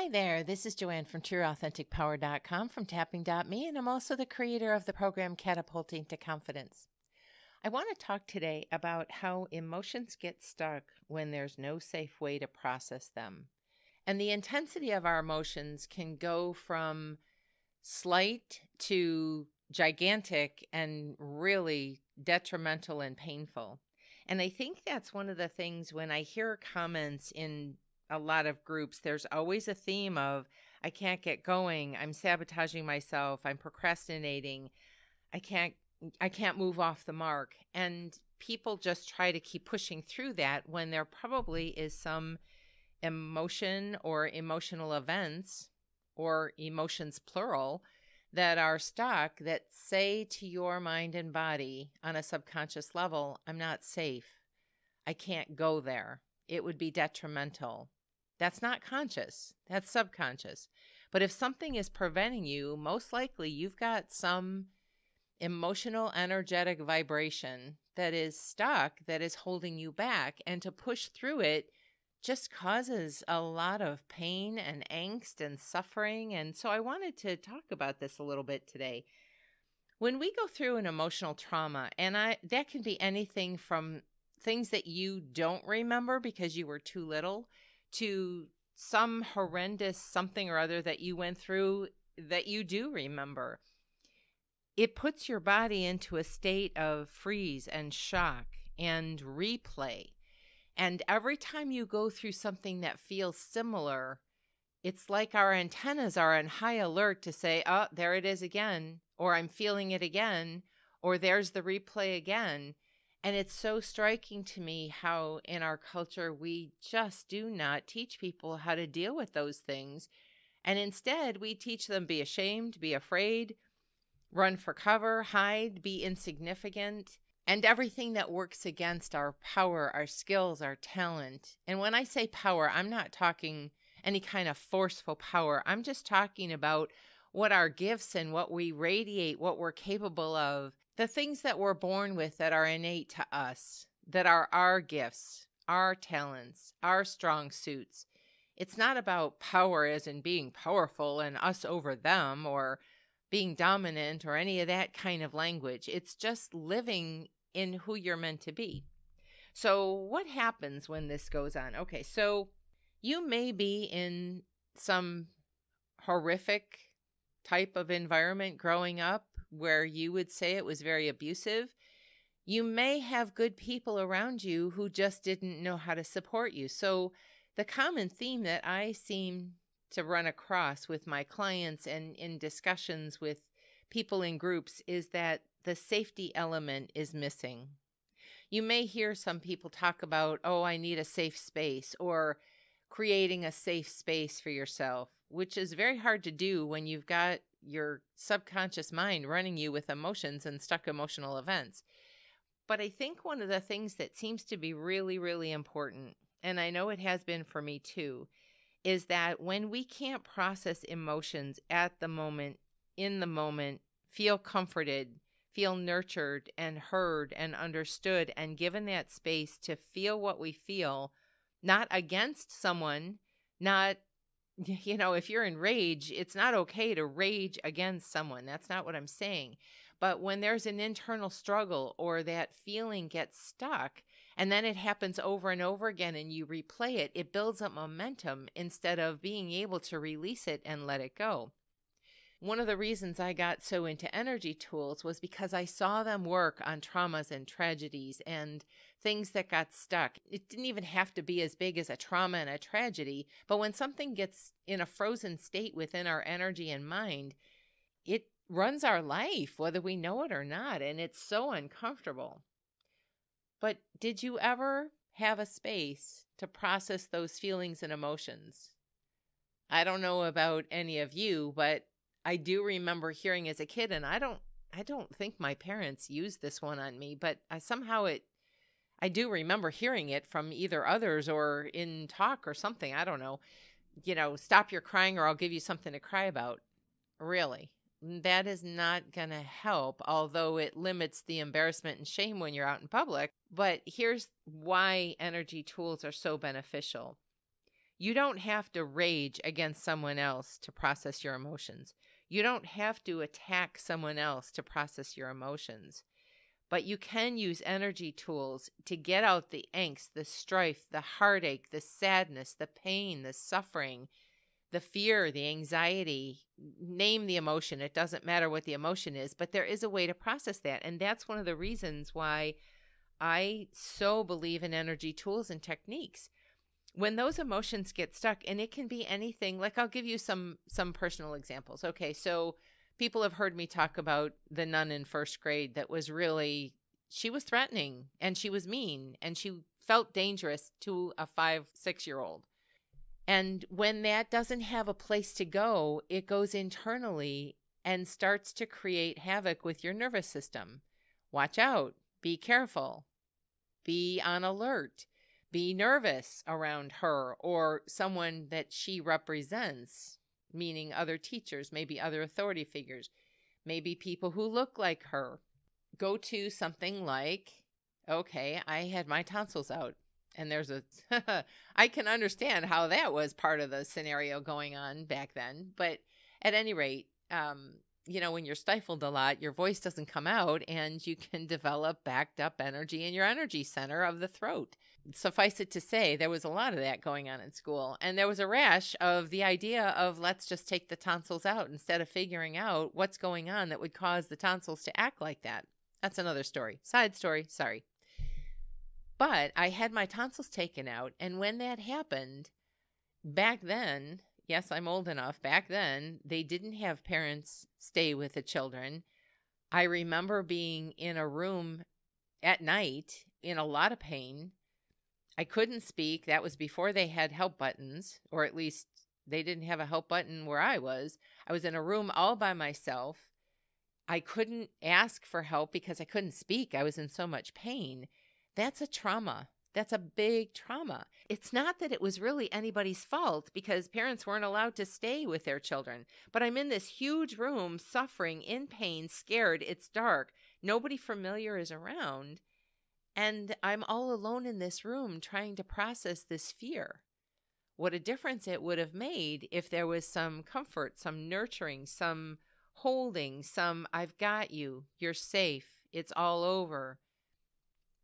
Hi there, this is Joanne from TrueAuthenticPower.com from Tapping.me, and I'm also the creator of the program Catapulting to Confidence. I want to talk today about how emotions get stuck when there's no safe way to process them. And the intensity of our emotions can go from slight to gigantic and really detrimental and painful. And I think that's one of the things when I hear comments in a lot of groups, there's always a theme of, I can't get going, I'm sabotaging myself, I'm procrastinating, I can't I can't move off the mark. And people just try to keep pushing through that when there probably is some emotion or emotional events or emotions plural that are stuck that say to your mind and body on a subconscious level, I'm not safe. I can't go there. It would be detrimental. That's not conscious, that's subconscious. But if something is preventing you, most likely you've got some emotional, energetic vibration that is stuck, that is holding you back. And to push through it just causes a lot of pain and angst and suffering. And so I wanted to talk about this a little bit today. When we go through an emotional trauma, and I that can be anything from things that you don't remember because you were too little to some horrendous something or other that you went through that you do remember. It puts your body into a state of freeze and shock and replay. And every time you go through something that feels similar, it's like our antennas are on high alert to say, oh, there it is again, or I'm feeling it again, or there's the replay again. And it's so striking to me how in our culture we just do not teach people how to deal with those things. And instead, we teach them be ashamed, be afraid, run for cover, hide, be insignificant, and everything that works against our power, our skills, our talent. And when I say power, I'm not talking any kind of forceful power. I'm just talking about what our gifts and what we radiate, what we're capable of, the things that we're born with that are innate to us, that are our gifts, our talents, our strong suits. It's not about power as in being powerful and us over them or being dominant or any of that kind of language. It's just living in who you're meant to be. So, what happens when this goes on? Okay, so you may be in some horrific type of environment growing up where you would say it was very abusive, you may have good people around you who just didn't know how to support you. So, the common theme that I seem to run across with my clients and in discussions with people in groups is that the safety element is missing. You may hear some people talk about, oh, I need a safe space, or creating a safe space for yourself, which is very hard to do when you've got your subconscious mind running you with emotions and stuck emotional events. But I think one of the things that seems to be really, really important, and I know it has been for me too, is that when we can't process emotions at the moment, in the moment, feel comforted, feel nurtured and heard and understood, and given that space to feel what we feel, not against someone, not you know, if you're in rage, it's not okay to rage against someone. That's not what I'm saying. But when there's an internal struggle or that feeling gets stuck, and then it happens over and over again and you replay it, it builds up momentum instead of being able to release it and let it go. One of the reasons I got so into energy tools was because I saw them work on traumas and tragedies and things that got stuck. It didn't even have to be as big as a trauma and a tragedy, but when something gets in a frozen state within our energy and mind, it runs our life, whether we know it or not, and it's so uncomfortable. But did you ever have a space to process those feelings and emotions? I don't know about any of you, but I do remember hearing as a kid, and I don't I don't think my parents used this one on me, but I, somehow it I do remember hearing it from either others or in talk or something. I don't know. You know, stop your crying or I'll give you something to cry about. Really. That is not going to help, although it limits the embarrassment and shame when you're out in public. But here's why energy tools are so beneficial You don't have to rage against someone else to process your emotions. You don't have to attack someone else to process your emotions. But you can use energy tools to get out the angst, the strife, the heartache, the sadness, the pain, the suffering, the fear, the anxiety. Name the emotion. It doesn't matter what the emotion is, but there is a way to process that. And that's one of the reasons why I so believe in energy tools and techniques when those emotions get stuck and it can be anything like i'll give you some some personal examples okay so people have heard me talk about the nun in first grade that was really she was threatening and she was mean and she felt dangerous to a five six year old and when that doesn't have a place to go it goes internally and starts to create havoc with your nervous system. Watch out. Be careful. Be on alert. Be nervous around her or someone that she represents, meaning other teachers, maybe other authority figures, maybe people who look like her. Go to something like, okay, I had my tonsils out. And there's a, I can understand how that was part of the scenario going on back then. But at any rate, um, you know, when you're stifled a lot, your voice doesn't come out and you can develop backed up energy in your energy center of the throat. Suffice it to say, there was a lot of that going on in school. And there was a rash of the idea of let's just take the tonsils out instead of figuring out what's going on that would cause the tonsils to act like that. That's another story. Side story. Sorry. But I had my tonsils taken out. And when that happened, back then, yes, I'm old enough. Back then, they didn't have parents stay with the children. I remember being in a room at night in a lot of pain. I couldn't speak. That was before they had help buttons, or at least they didn't have a help button where I was. I was in a room all by myself. I couldn't ask for help because I couldn't speak. I was in so much pain. That's a trauma. That's a big trauma. It's not that it was really anybody's fault because parents weren't allowed to stay with their children. But I'm in this huge room, suffering, in pain, scared. It's dark. Nobody familiar is around. And I'm all alone in this room trying to process this fear. What a difference it would have made if there was some comfort, some nurturing, some holding, some I've got you, you're safe, it's all over,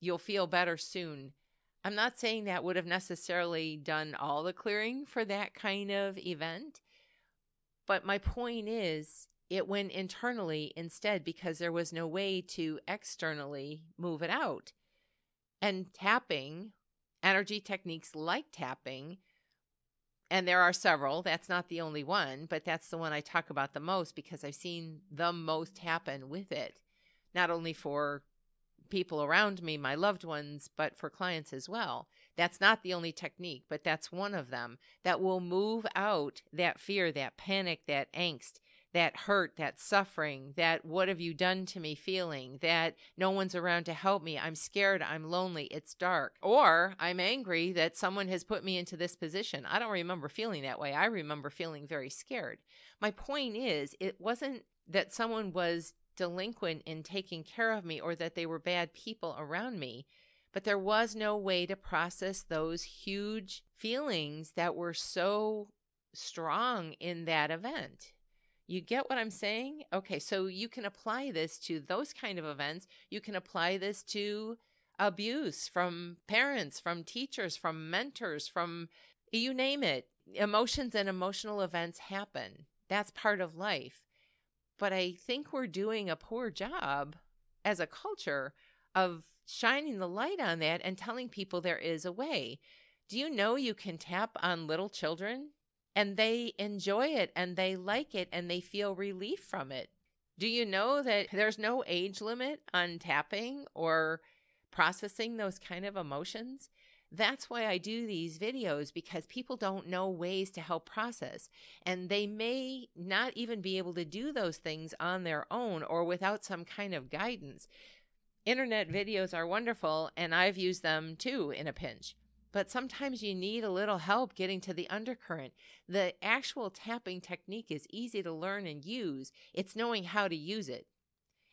you'll feel better soon I'm not saying that would have necessarily done all the clearing for that kind of event, but my point is it went internally instead because there was no way to externally move it out. And tapping, energy techniques like tapping, and there are several, that's not the only one, but that's the one I talk about the most because I've seen the most happen with it, not only for people around me, my loved ones, but for clients as well. That's not the only technique, but that's one of them that will move out that fear, that panic, that angst, that hurt, that suffering, that what have you done to me feeling, that no one's around to help me. I'm scared. I'm lonely. It's dark. Or I'm angry that someone has put me into this position. I don't remember feeling that way. I remember feeling very scared. My point is, it wasn't that someone was delinquent in taking care of me or that they were bad people around me. But there was no way to process those huge feelings that were so strong in that event. You get what I'm saying? Okay, so you can apply this to those kind of events. You can apply this to abuse from parents, from teachers, from mentors, from you name it. Emotions and emotional events happen. That's part of life. But I think we're doing a poor job as a culture of shining the light on that and telling people there is a way. Do you know you can tap on little children and they enjoy it and they like it and they feel relief from it? Do you know that there's no age limit on tapping or processing those kind of emotions? That's why I do these videos because people don't know ways to help process. And they may not even be able to do those things on their own or without some kind of guidance. Internet videos are wonderful, and I've used them too in a pinch. But sometimes you need a little help getting to the undercurrent. The actual tapping technique is easy to learn and use, it's knowing how to use it.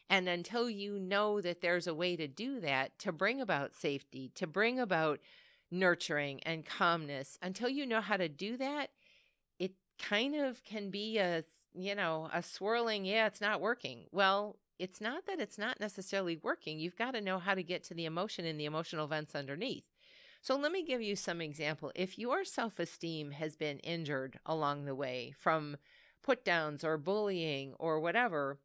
And until you know that there's a way to do that, to bring about safety, to bring about nurturing and calmness. Until you know how to do that, it kind of can be a, you know, a swirling, yeah, it's not working. Well, it's not that it's not necessarily working. You've got to know how to get to the emotion and the emotional events underneath. So let me give you some example. If your self-esteem has been injured along the way from put downs or bullying or whatever,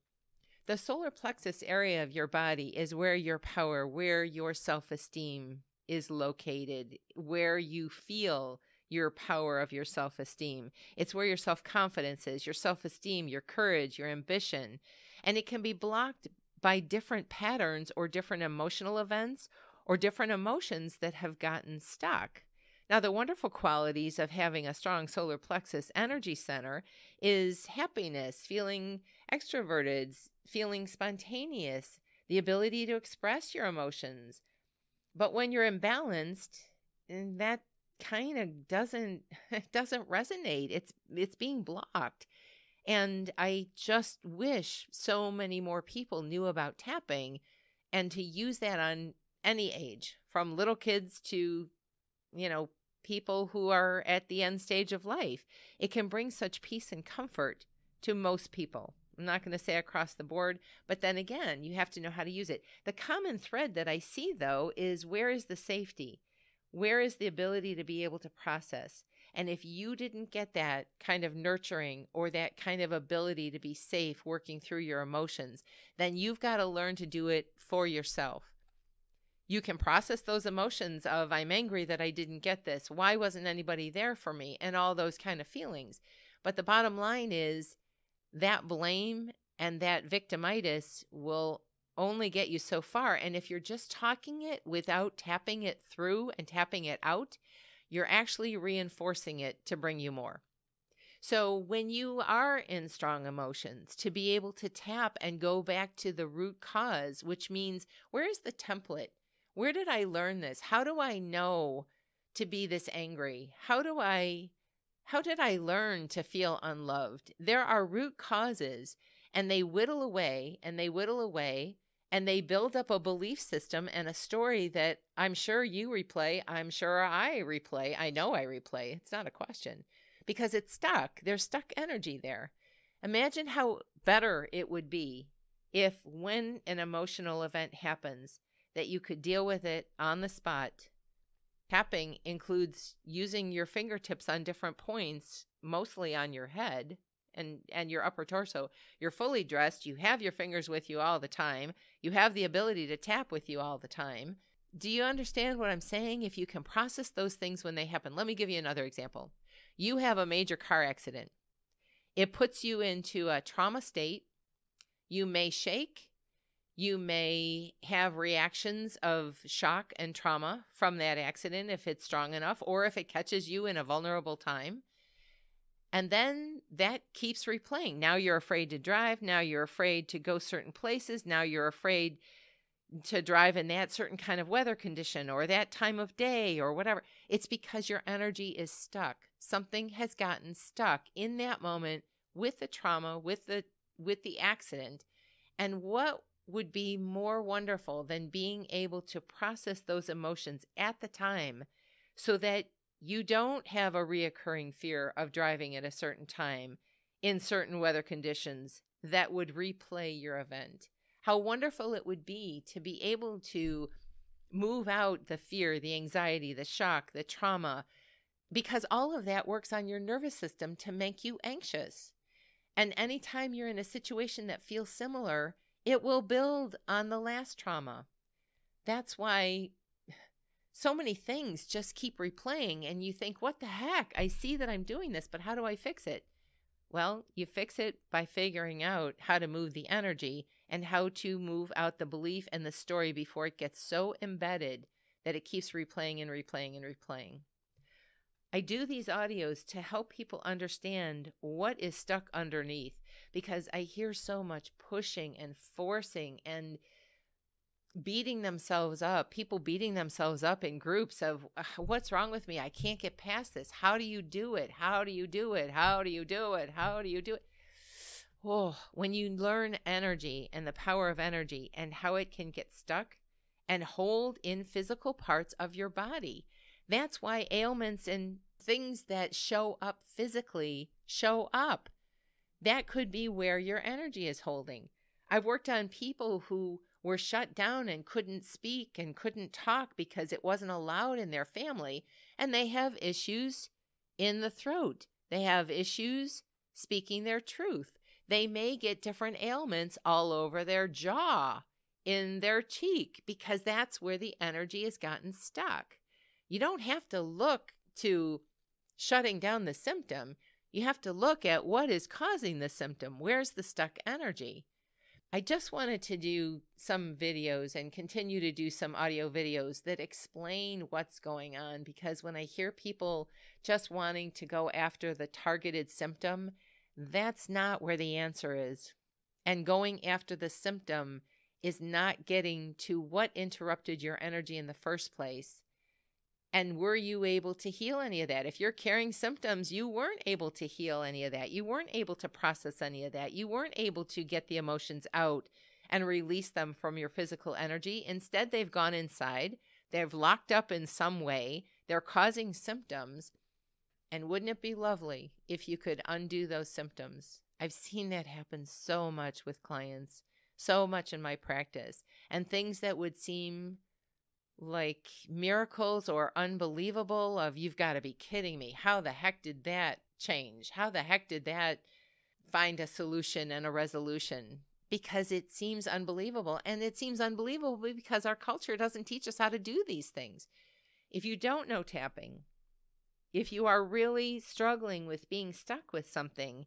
the solar plexus area of your body is where your power, where your self-esteem is located, where you feel your power of your self-esteem. It's where your self-confidence is, your self-esteem, your courage, your ambition. And it can be blocked by different patterns or different emotional events or different emotions that have gotten stuck. Now, the wonderful qualities of having a strong solar plexus energy center is happiness, feeling extroverted, feeling spontaneous, the ability to express your emotions. But when you're imbalanced, and that kind of doesn't doesn't resonate. It's it's being blocked. And I just wish so many more people knew about tapping and to use that on any age, from little kids to, you know, people who are at the end stage of life. It can bring such peace and comfort to most people. I'm not going to say across the board, but then again, you have to know how to use it. The common thread that I see, though, is where is the safety? Where is the ability to be able to process? And if you didn't get that kind of nurturing or that kind of ability to be safe working through your emotions, then you've got to learn to do it for yourself you can process those emotions of I'm angry that I didn't get this. Why wasn't anybody there for me? And all those kind of feelings. But the bottom line is that blame and that victimitis will only get you so far. And if you're just talking it without tapping it through and tapping it out, you're actually reinforcing it to bring you more. So when you are in strong emotions, to be able to tap and go back to the root cause, which means where's the template? Where did I learn this? How do I know to be this angry? How do I how did I learn to feel unloved? There are root causes and they whittle away and they whittle away and they build up a belief system and a story that I'm sure you replay. I'm sure I replay. I know I replay. It's not a question because it's stuck. There's stuck energy there. Imagine how better it would be if, when an emotional event happens, that you could deal with it on the spot. Tapping includes using your fingertips on different points, mostly on your head and and your upper torso. You're fully dressed, you have your fingers with you all the time. You have the ability to tap with you all the time. Do you understand what I'm saying? If you can process those things when they happen. Let me give you another example. You have a major car accident. It puts you into a trauma state. You may shake, you may have reactions of shock and trauma from that accident if it's strong enough, or if it catches you in a vulnerable time. And then that keeps replaying. Now you're afraid to drive. Now you're afraid to go certain places. Now you're afraid to drive in that certain kind of weather condition or that time of day or whatever. It's because your energy is stuck. Something has gotten stuck in that moment with the trauma, with the with the accident. And what would be more wonderful than being able to process those emotions at the time so that you don't have a reoccurring fear of driving at a certain time in certain weather conditions that would replay your event. How wonderful it would be to be able to move out the fear, the anxiety, the shock, the trauma, because all of that works on your nervous system to make you anxious. And anytime you're in a situation that feels similar, it will build on the last trauma. That's why so many things just keep replaying, and you think, what the heck? I see that I'm doing this, but how do I fix it? Well, you fix it by figuring out how to move the energy and how to move out the belief and the story before it gets so embedded that it keeps replaying and replaying and replaying. I do these audios to help people understand what is stuck underneath because I hear so much pushing and forcing and beating themselves up, people beating themselves up in groups of ah, what's wrong with me? I can't get past this. How do you do it? How do you do it? How do you do it? How do you do it? Oh, when you learn energy and the power of energy and how it can get stuck and hold in physical parts of your body That's why ailments and things that show up physically show up. That could be where your energy is holding. I've worked on people who were shut down and couldn't speak and couldn't talk because it wasn't allowed in their family, and they have issues in the throat. They have issues speaking their truth. They may get different ailments all over their jaw, in their cheek, because that's where the energy has gotten stuck. You don't have to look to shutting down the symptom. You have to look at what is causing the symptom. Where's the stuck energy? I just wanted to do some videos and continue to do some audio videos that explain what's going on because when I hear people just wanting to go after the targeted symptom, that's not where the answer is. And going after the symptom is not getting to what interrupted your energy in the first place. And were you able to heal any of that? If you're carrying symptoms, you weren't able to heal any of that. You weren't able to process any of that. You weren't able to get the emotions out and release them from your physical energy. Instead, they've gone inside, they've locked up in some way, they're causing symptoms. And wouldn't it be lovely if you could undo those symptoms? I've seen that happen so much with clients, so much in my practice, and things that would seem like miracles or unbelievable of you've got to be kidding me. How the heck did that change? How the heck did that find a solution and a resolution? Because it seems unbelievable. And it seems unbelievable because our culture doesn't teach us how to do these things. If you don't know tapping, if you are really struggling with being stuck with something,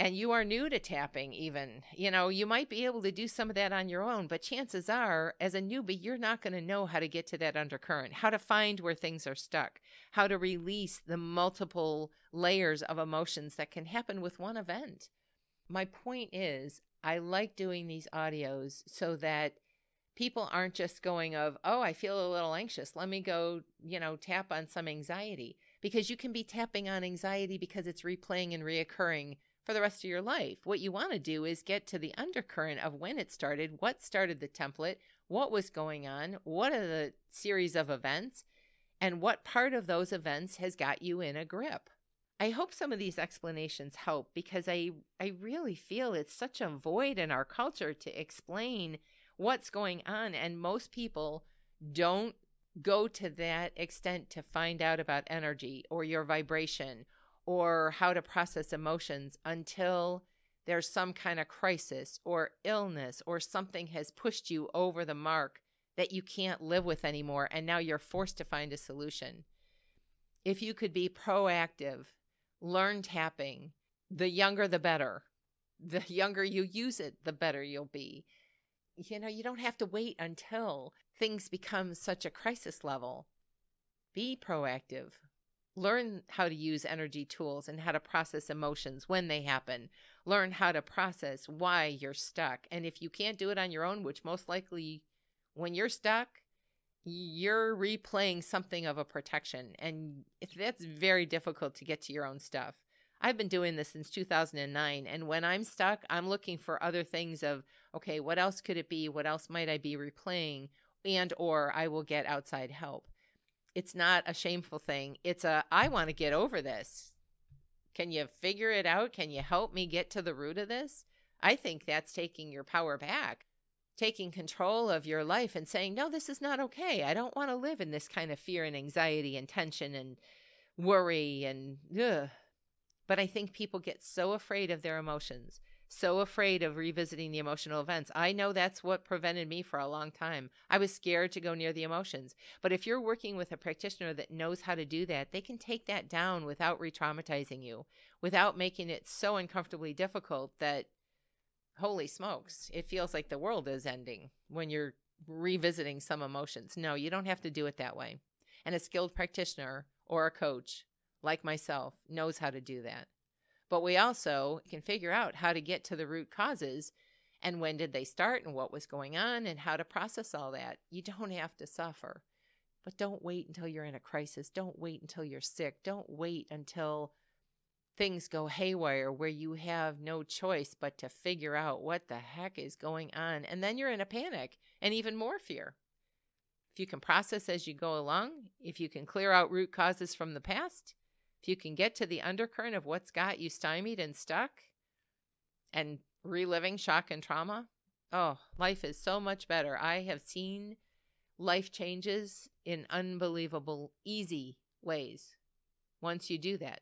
and you are new to tapping even you know you might be able to do some of that on your own but chances are as a newbie you're not going to know how to get to that undercurrent how to find where things are stuck how to release the multiple layers of emotions that can happen with one event. My point is i like doing these audios so that people aren't just going of oh i feel a little anxious let me go you know tap on some anxiety because you can be tapping on anxiety because it's replaying and reoccurring for the rest of your life. What you want to do is get to the undercurrent of when it started, what started the template, what was going on, what are the series of events, and what part of those events has got you in a grip. I hope some of these explanations help because I, I really feel it's such a void in our culture to explain what's going on. And most people don't go to that extent to find out about energy or your vibration or how to process emotions until there's some kind of crisis or illness or something has pushed you over the mark that you can't live with anymore and now you're forced to find a solution. If you could be proactive, learn tapping, the younger the better. The younger you use it, the better you'll be. You know, you don't have to wait until things become such a crisis level. Be proactive learn how to use energy tools and how to process emotions when they happen. Learn how to process why you're stuck. And if you can't do it on your own, which most likely when you're stuck, you're replaying something of a protection. And if that's very difficult to get to your own stuff. I've been doing this since 2009. And when I'm stuck, I'm looking for other things of, okay, what else could it be? What else might I be replaying? And or I will get outside help it's not a shameful thing. It's a, I want to get over this. Can you figure it out? Can you help me get to the root of this? I think that's taking your power back, taking control of your life and saying, no, this is not okay. I don't want to live in this kind of fear and anxiety and tension and worry and, ugh. But I think people get so afraid of their emotions so afraid of revisiting the emotional events. I know that's what prevented me for a long time. I was scared to go near the emotions. But if you're working with a practitioner that knows how to do that, they can take that down without re traumatizing you, without making it so uncomfortably difficult that, holy smokes, it feels like the world is ending when you're revisiting some emotions. No, you don't have to do it that way. And a skilled practitioner or a coach like myself knows how to do that. But we also can figure out how to get to the root causes and when did they start and what was going on and how to process all that. You don't have to suffer. But don't wait until you're in a crisis. Don't wait until you're sick. Don't wait until things go haywire where you have no choice but to figure out what the heck is going on. And then you're in a panic and even more fear. if you can process as you go along, if you can clear out root causes from the past, if you can get to the undercurrent of what's got you stymied and stuck and reliving shock and trauma, oh, life is so much better. I have seen life changes in unbelievable, easy ways once you do that.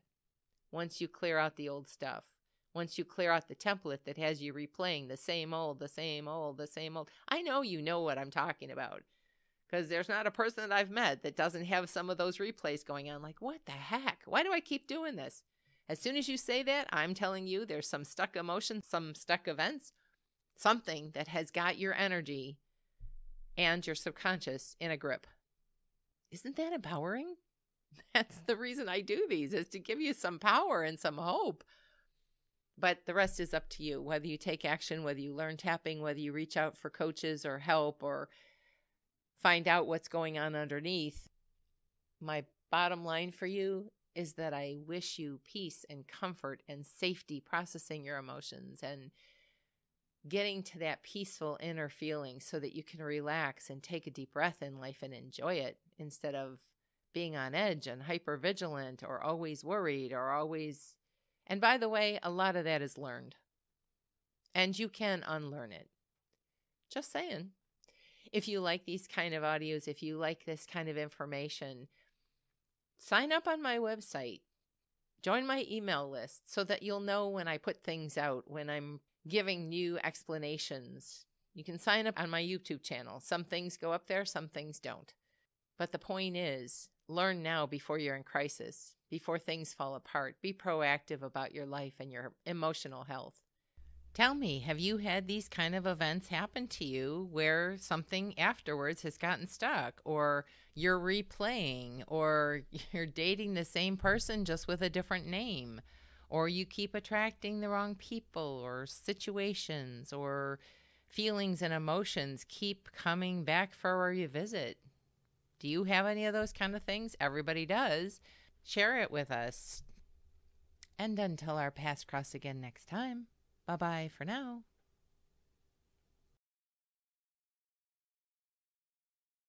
Once you clear out the old stuff. Once you clear out the template that has you replaying the same old, the same old, the same old. I know you know what I'm talking about because there's not a person that I've met that doesn't have some of those replays going on. Like, what the heck? Why do I keep doing this? As soon as you say that, I'm telling you there's some stuck emotions, some stuck events, something that has got your energy and your subconscious in a grip. Isn't that empowering? That's the reason I do these is to give you some power and some hope. But the rest is up to you, whether you take action, whether you learn tapping, whether you reach out for coaches or help or find out what's going on underneath. My bottom line for you is that I wish you peace and comfort and safety processing your emotions and getting to that peaceful inner feeling so that you can relax and take a deep breath in life and enjoy it instead of being on edge and hyper vigilant or always worried or always. And by the way, a lot of that is learned. And you can unlearn it. Just saying. If you like these kind of audios, if you like this kind of information, sign up on my website. Join my email list so that you'll know when I put things out, when I'm giving new explanations. You can sign up on my YouTube channel. Some things go up there, some things don't. But the point is learn now before you're in crisis, before things fall apart. Be proactive about your life and your emotional health. Tell me, have you had these kind of events happen to you where something afterwards has gotten stuck, or you're replaying, or you're dating the same person just with a different name, or you keep attracting the wrong people or situations, or feelings and emotions keep coming back for where you visit? Do you have any of those kind of things? Everybody does. Share it with us. And until our paths cross again next time, bye bye for now.